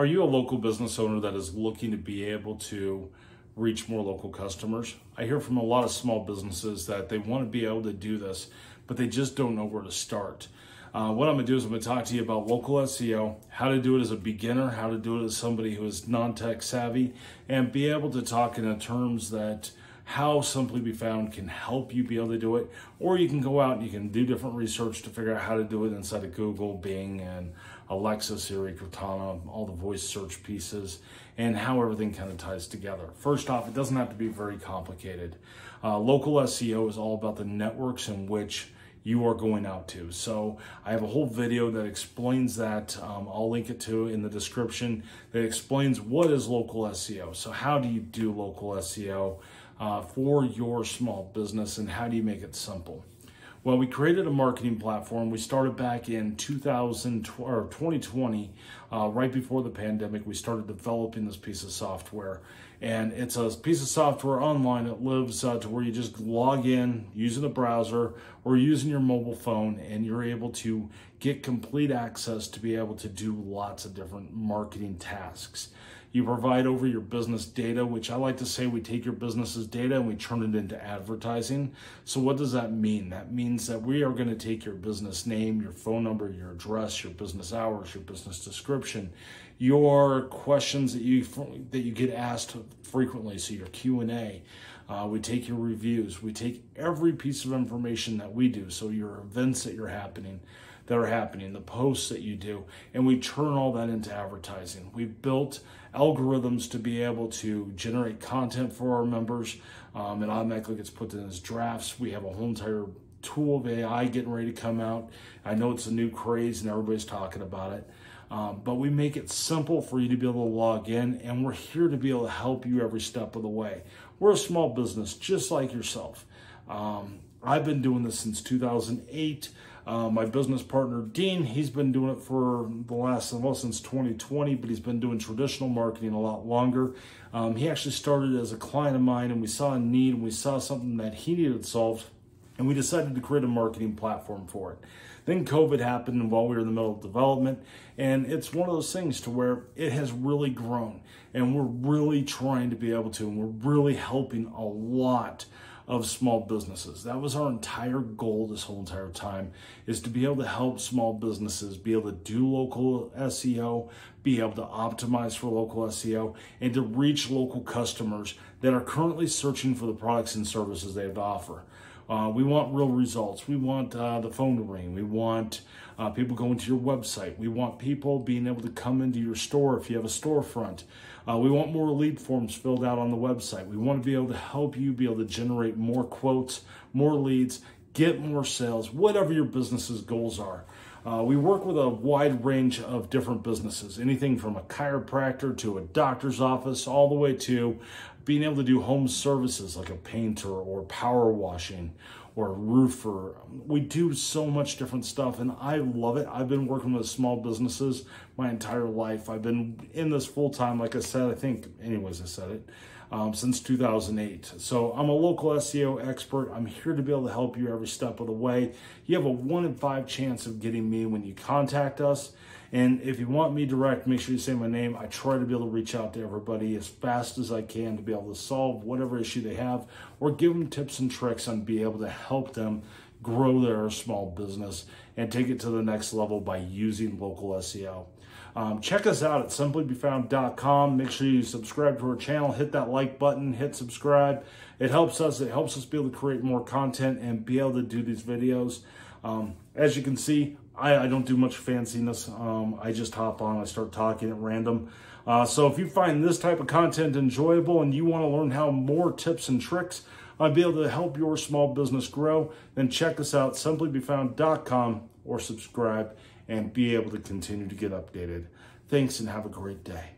Are you a local business owner that is looking to be able to reach more local customers? I hear from a lot of small businesses that they want to be able to do this, but they just don't know where to start. Uh, what I'm going to do is I'm going to talk to you about local SEO, how to do it as a beginner, how to do it as somebody who is non-tech savvy, and be able to talk in terms that how Simply Be Found can help you be able to do it, or you can go out and you can do different research to figure out how to do it inside of Google, Bing, and Alexa, Siri, Cortana, all the voice search pieces, and how everything kind of ties together. First off, it doesn't have to be very complicated. Uh, local SEO is all about the networks in which you are going out to. So I have a whole video that explains that. Um, I'll link it to in the description that explains what is local SEO. So how do you do local SEO uh, for your small business and how do you make it simple? Well, we created a marketing platform. We started back in 2000 or 2020, uh, right before the pandemic. We started developing this piece of software, and it's a piece of software online that lives uh, to where you just log in using a browser or using your mobile phone, and you're able to get complete access to be able to do lots of different marketing tasks. You provide over your business data, which I like to say we take your business's data and we turn it into advertising. So, what does that mean? That means that we are going to take your business name, your phone number, your address, your business hours, your business description, your questions that you that you get asked frequently, so your Q and A. Uh, we take your reviews. We take every piece of information that we do. So your events that you're happening, that are happening, the posts that you do, and we turn all that into advertising. We've built algorithms to be able to generate content for our members. Um, it automatically gets put in as drafts. We have a whole entire tool of AI getting ready to come out. I know it's a new craze and everybody's talking about it. Um, but we make it simple for you to be able to log in, and we're here to be able to help you every step of the way. We're a small business just like yourself. Um, I've been doing this since 2008. Uh, my business partner, Dean, he's been doing it for the last, well, since 2020, but he's been doing traditional marketing a lot longer. Um, he actually started as a client of mine, and we saw a need, and we saw something that he needed solved, and we decided to create a marketing platform for it. Then COVID happened while we were in the middle of development, and it's one of those things to where it has really grown, and we're really trying to be able to, and we're really helping a lot of small businesses. That was our entire goal this whole entire time is to be able to help small businesses be able to do local SEO, be able to optimize for local SEO, and to reach local customers that are currently searching for the products and services they have to offer. Uh, we want real results. We want uh, the phone to ring. We want uh, people going to your website. We want people being able to come into your store if you have a storefront. Uh, we want more lead forms filled out on the website. We want to be able to help you be able to generate more quotes, more leads, get more sales, whatever your business's goals are. Uh, we work with a wide range of different businesses, anything from a chiropractor to a doctor's office, all the way to being able to do home services like a painter or power washing or a roofer. We do so much different stuff and I love it. I've been working with small businesses my entire life. I've been in this full time, like I said, I think, anyways, I said it, um, since 2008. So I'm a local SEO expert. I'm here to be able to help you every step of the way. You have a one in five chance of getting me when you contact us. And if you want me direct, make sure you say my name. I try to be able to reach out to everybody as fast as I can to be able to solve whatever issue they have or give them tips and tricks on being able to help them grow their small business and take it to the next level by using local SEO. Um, check us out at simplybefound.com. Make sure you subscribe to our channel, hit that like button, hit subscribe. It helps us. It helps us be able to create more content and be able to do these videos. Um, as you can see, I, I don't do much fanciness. Um, I just hop on, I start talking at random. Uh, so if you find this type of content enjoyable and you want to learn how more tips and tricks I'd be able to help your small business grow, then check us out, simplybefound.com or subscribe and be able to continue to get updated. Thanks and have a great day.